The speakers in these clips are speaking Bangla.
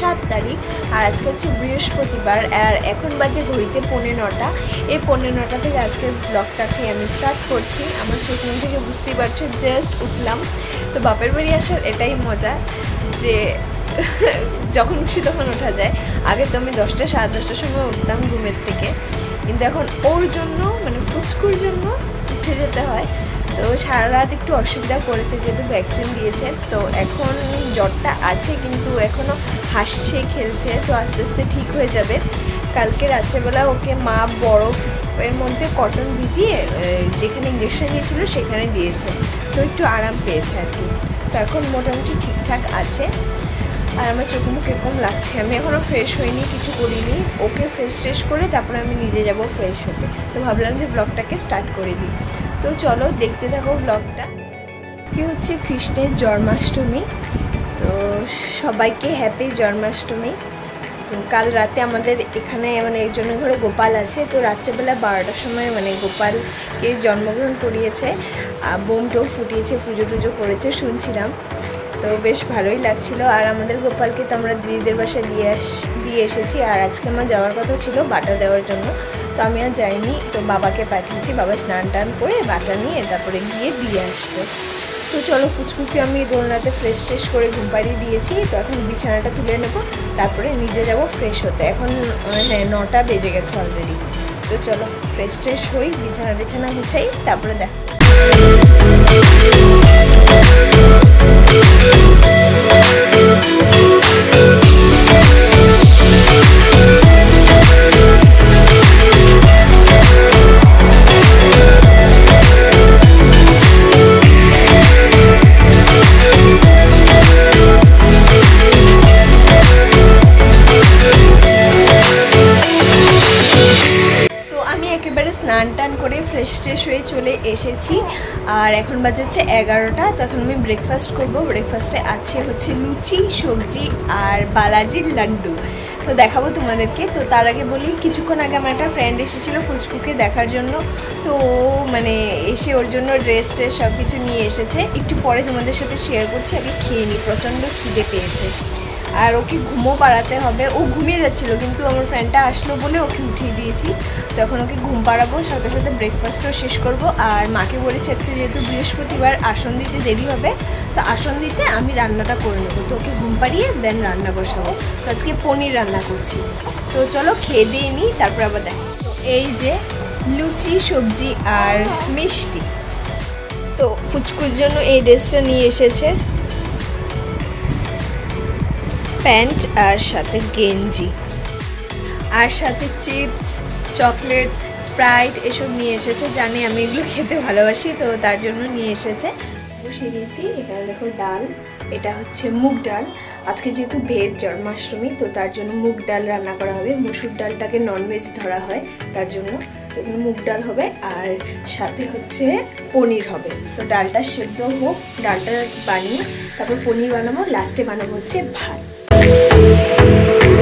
সাত তারিখ, আর আজকে হচ্ছে বৃহস্পতিবার, আর এখন বাজে ঘড়িতে পৌনে নটা। এই পৌনে নটা থেকে আজকের ব্লগটাকে আমি স্টার্ট করছি? আমার চোখ মন থেকে বুঝতেই পারছ জাস্ট উঠলাম। তো বাপের বাড়ি আসার এটাই মজা যে যখন খুশি তখন ওঠা যায়। আগে তো আমি দশটা, সাড়ে দশটার সময় উঠতাম ঘুমের থেকে। কিন্তু এখন ওর জন্য মানে পুচকুর জন্য উঠে যেতে হয়। তো সারা রাত একটু অসুবিধা করেছে যেহেতু ভ্যাকসিন দিয়েছে। তো এখন জ্বরটা আছে, কিন্তু এখনও হাসছে, খেলছে, তো আস্তে আস্তে ঠিক হয়ে যাবে। কালকে রাত্রেবেলা ওকে মা বরফের মধ্যে কটন ভিজিয়ে যেখানে ইঞ্জেকশন দিয়েছিল সেখানে দিয়েছে। তো একটু আরাম পেয়েছে আর কি। তো এখন মোটামুটি ঠিকঠাক আছে। আর আমার চোখ মুখ এরকম লাগছে। আমি এখনও ফ্রেশ হইনি, কিছু করিনি। ওকে ফ্রেশ ট্রেশ করে তারপরে আমি নিজে যাব ফ্রেশ হতে। তো ভাবলাম যে ব্লগটাকে স্টার্ট করে দিই। তো চলো দেখতে থাকো ব্লগটা আজকে হচ্ছে কৃষ্ণের জন্মাষ্টমী, তো সবাইকে হ্যাপি জন্মাষ্টমী। কাল রাতে আমাদের এখানে মানে একজনের ঘরে গোপাল আছে, তো রাত্রেবেলা বারোটার সময় মানে গোপালকে জন্মগ্রহণ করিয়েছে আর বোম টোম ফুটিয়েছে, পুজো টুজো করেছে শুনছিলাম। তো বেশ ভালোই লাগছিল। আর আমাদের গোপালকে তো আমরা দিদিদের বাসায় দিয়ে আস, দিয়ে এসেছি। আর আজকে আমার যাওয়ার কথা ছিল বাটা দেওয়ার জন্য। তো আমি আর যাইনি। তো বাবাকে পাঠিয়েছি, বাবা স্নান টান করে বাটা নিয়ে তারপরে গিয়ে দিয়ে আসবে। তো চলো কুচকুচি আমি দোলনাতে ফ্রেশ ট্রেশ করে ঘুম পাড়িয়ে দিয়েছি। তো এখন বিছানাটা তুলে নেব, তারপরে নিজে যাব ফ্রেশ হতে। এখন হ্যাঁ নটা বেজে গেছে অলরেডি তো চলো ফ্রেশ ট্রেশ হই, বিছানা বিছানা গুছাই, তারপরে দেখ তো ফ্রেশ ট্রেশ হয়ে চলে এসেছি। আর এখন বাজে হচ্ছে এগারোটা তো এখন আমি ব্রেকফাস্ট করব। ব্রেকফাস্টে আছে হচ্ছে লুচি, সবজি আর বালাজির লাড্ডু। তো দেখাবো তোমাদেরকে। তো তার আগে বলি, কিছুক্ষণ আগে আমার একটা ফ্রেন্ড এসেছিল ফুচকুকে দেখার জন্য। তো মানে এসে ওর জন্য ড্রেস ট্রেস সব কিছু নিয়ে এসেছে। একটু পরে তোমাদের সাথে শেয়ার করছি, আগে খেয়ে নিই প্রচণ্ড খিদে পেয়েছে। আর ওকে ঘুমও পাড়াতে হবে। ও ঘুমিয়ে যাচ্ছিল, কিন্তু আমার ফ্রেন্ডটা আসলো বলে ওকে উঠিয়ে দিয়েছি। তখন ওকে ঘুম পাড়াবো, সাথে সাথে ব্রেকফাস্টও শেষ করব। আর মাকে বলেছি আজকে যেহেতু বৃহস্পতিবার আসন দিতে দেরি হবে, তো আসন দিতে আমি রান্নাটা করে নেব। তো ওকে ঘুম পাড়িয়ে দেন রান্না বসাবো। তো আজকে পনির রান্না করছি। তো চলো খেয়ে দিয়ে নিই তারপর আবার দেখ এই যে লুচি, সবজি আর মিষ্টি। তো কুচকুর জন্য এই ড্রেসটা নিয়ে এসেছে। প্যান্ট আর সাথে গেঞ্জি। আর সাথে চিপস, চকলেট, স্প্রাইট এসব নিয়ে এসেছে, জানে আমি এগুলো খেতে ভালোবাসি, তো তার জন্য নিয়ে এসেছে। বসিয়ে দিয়েছি, এখানে দেখো ডাল, এটা হচ্ছে মুগ ডাল। আজকে যেহেতু ভেজ জন্মাষ্টমী, তো তার জন্য মুগ ডাল রান্না করা হবে। মুসুর ডালটাকে ননভেজ ধরা হয় তার জন্য। এখানে মুগ ডাল হবে আর সাথে হচ্ছে পনির হবে। তো ডালটা সেদ্ধ হোক, ডালটা বানিয়ে তারপর পনির বানাবো, লাস্টে বানাবো হচ্ছে ভাত। আর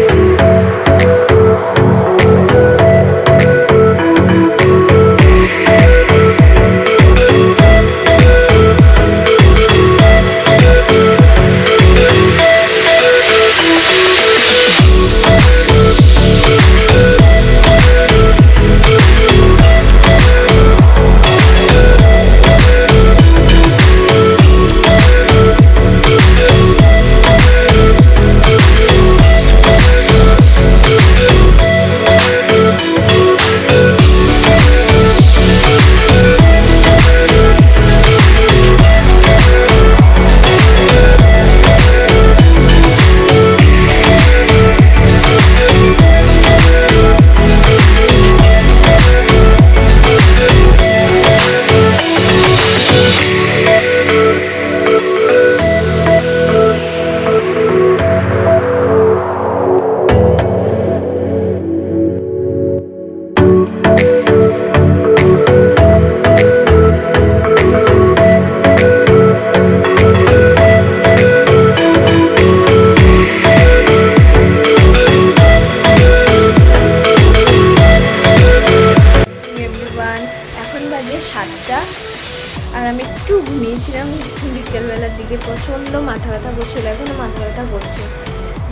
ঘুমিয়েছিলাম বিকেলবেলার দিকে প্রচণ্ড মাথা ব্যথা করছিল এখনও মাথা ব্যথা করছে।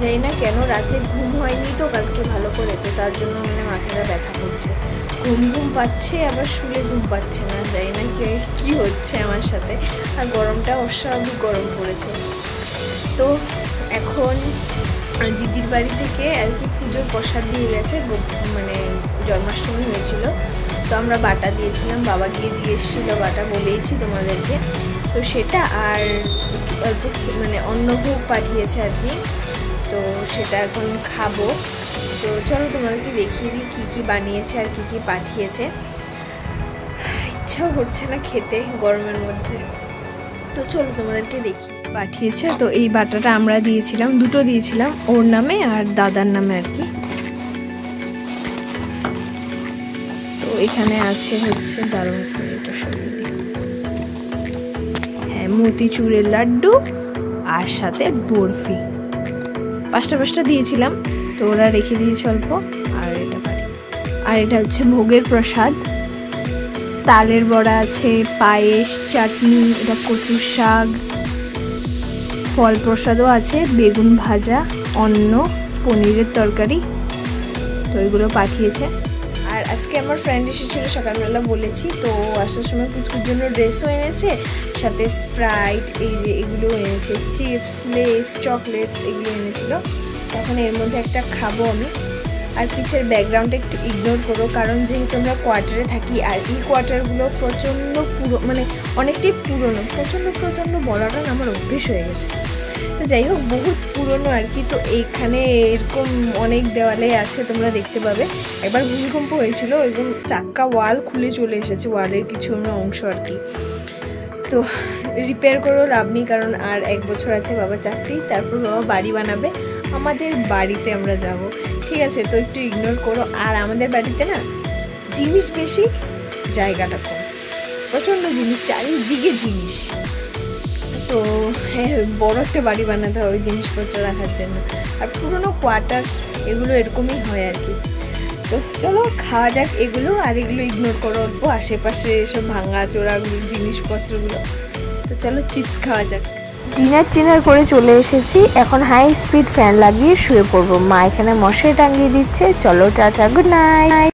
জানি না কেন রাতে ঘুম হয়নি তো, কালকে ভালো করে, তো তার জন্য মানে মাথাটা ব্যথা করছে। ঘুম ঘুম পাচ্ছে, আবার শুলে ঘুম পাচ্ছে না, জানি না কে, কী হচ্ছে আমার সাথে। আর গরমটা অস্বাভাবিক গরম পড়েছে। তো এখন দিদির বাড়ি থেকে আর কি পুজোর প্রসাদ দিয়ে গেছে মানে জন্মাষ্টমী হয়েছিল। তো আমরা বাটা দিয়েছিলাম, বাবা গিয়ে দিয়ে এসেছিল বাটা, বলেইছি তোমাদেরকে। তো সেটা আর অল্প মানে অন্নভোগ পাঠিয়েছে আর কি। তো সেটা এখন খাব। তো চলো তোমাদেরকে দেখিয়ে দিই কী কী বানিয়েছে আর কী কী পাঠিয়েছে। ইচ্ছাও করছে না খেতে গরমের মধ্যে। তো চলো তোমাদেরকে দেখি পাঠিয়েছে। তো এই বাটাটা আমরা দিয়েছিলাম, দুটো দিয়েছিলাম, ওর নামে আর দাদার নামে আর কি। তো এখানে আছে হচ্ছে দারুণ করে। মতিচুরের লাড্ডু আর সাথে বরফি। পাঁচটা পাঁচটা দিয়েছিলাম, তো ওরা রেখে দিয়েছে অল্প, আর এটা আর এটা হচ্ছে ভোগের প্রসাদ। তালের বড়া আছে, পায়েস, চাটনি, এটা কচুর শাক। ফল প্রসাদও আছে, বেগুন ভাজা, অন্ন, পনিরের তরকারি। তো এগুলো পাঠিয়েছে। আজকে আমার ফ্রেন্ড এসেছিল, সকালবেলা বলেছি। তো আসার সময় কুচকুর জন্য ড্রেসও এনেছে, সাথে স্প্রাইট এই যে এগুলো এনেছে চিপস লেস চকলেটস এগুলো এনেছিল। এখন এর মধ্যে একটা খাব আমি। আর পিছের ব্যাকগ্রাউন্ডটা একটু ইগনোর করো, কারণ যেহেতু আমরা কোয়ার্টারে থাকি, আর এই কোয়ার্টারগুলো প্রচণ্ড পুরো মানে অনেকটাই পুরনো প্রচণ্ড প্রচণ্ড বলাটা আমার অভ্যেস হয়ে গেছে। তো যাই হোক, বহুত পুরনো আর কি। তো এইখানে এরকম অনেক দেওয়ালে আছে, তোমরা দেখতে পাবে। একবার ভূমিকম্প হয়েছিল এবং চাক্কা ওয়াল খুলে চলে এসেছে, ওয়ালের কিছু অংশ আর কি। তো রিপেয়ার করেও লাভ নেই, কারণ আর এক বছর আছে বাবা চাকরি, তারপর বাবা বাড়ি বানাবে। আমাদের বাড়িতে আমরা যাব। ঠিক আছে, তো একটু ইগনোর করো। আর আমাদের বাড়িতে না, জিনিস বেশি, জায়গাটা কম। প্রচণ্ড জিনিস, চারিদিকে জিনিস। তো বড় একটা বাড়ি বানাতে হবে জিনিসপত্র রাখার জন্য। আর পুরোনো কোয়ার্টার এগুলো এরকমই হয় আর কি। তো চলো, খাওয়া যাক এগুলো, আর এগুলো ইগনোর করো অল্প। আশেপাশে এসব ভাঙা চোরাগুলো জিনিসপত্রগুলো। তো চলো চিপস খাওয়া যাক। ডিনার টিনার করে চলে এসেছি। এখন হাই স্পিড ফ্যান লাগিয়ে শুয়ে পড়ব। মা এখানে মশাই টাঙিয়ে দিচ্ছে। চলো, টাটা গুড নাইট